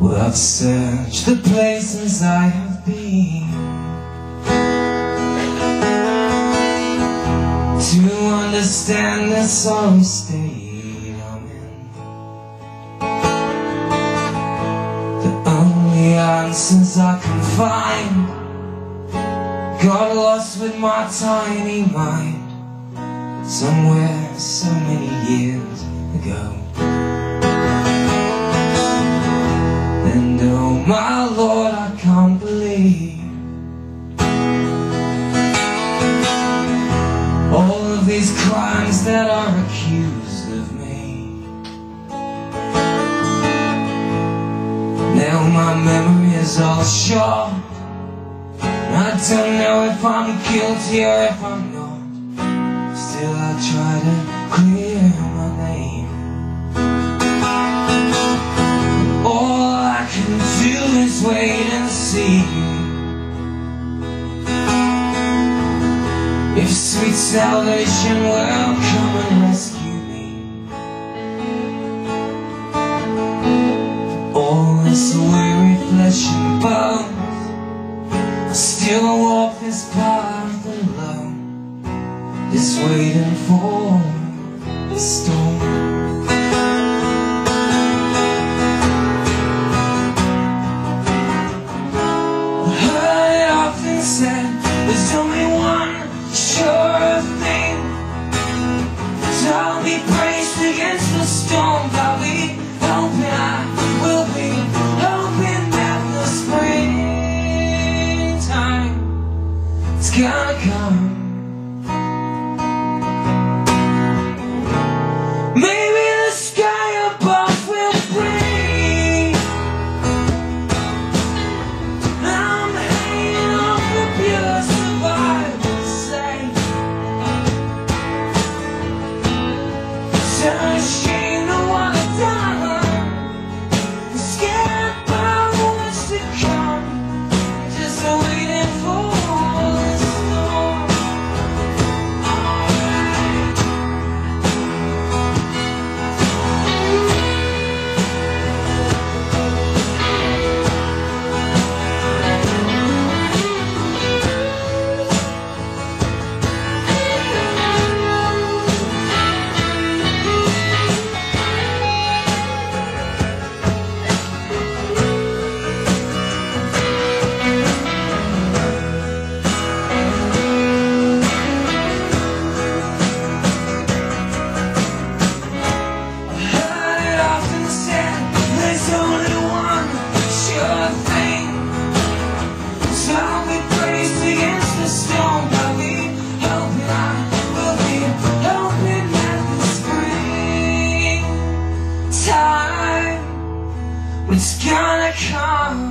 I've searched the places I have been To understand the sorry state I'm in. The only answers I can find. Got lost with my tiny mind Somewhere so many years ago these crimes that are accused of me. Now my memory is all shot I don't know if I'm guilty or if I'm not. Still I try to clear If sweet salvation will come and rescue me All this weary flesh and bone I still walk this path alone. Just waiting for the storm against the storm I'll be hoping I will be. Hoping that the gonna come gonna come.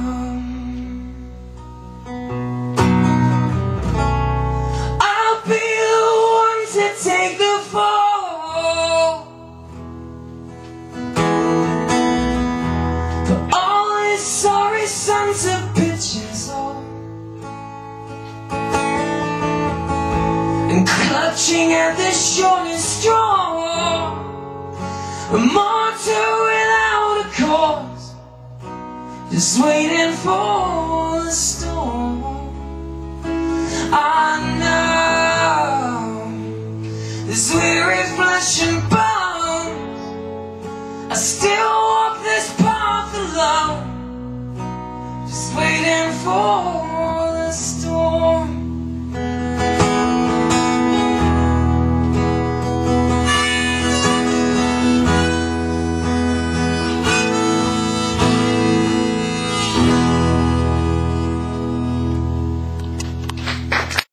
I'll be the one to take the fall. For all his sorry sons of bitches all And clutching at the shortest straw a cause just waiting for the storm. I know This weary flesh and bones, I still walk this path alone Just waiting for the storm.